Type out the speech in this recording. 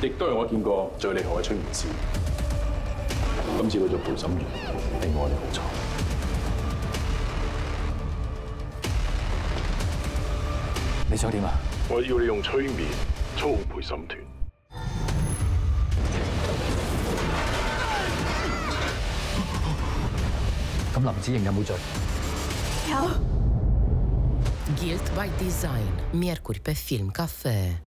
亦都係我見過最厲害嘅催眠師。今次佢做陪審員，令我哋好慘。你想點啊？我要你用催眠操控陪審團。咁林子瑩有冇罪？Guilt by Design, miercuri pe Film Cafe.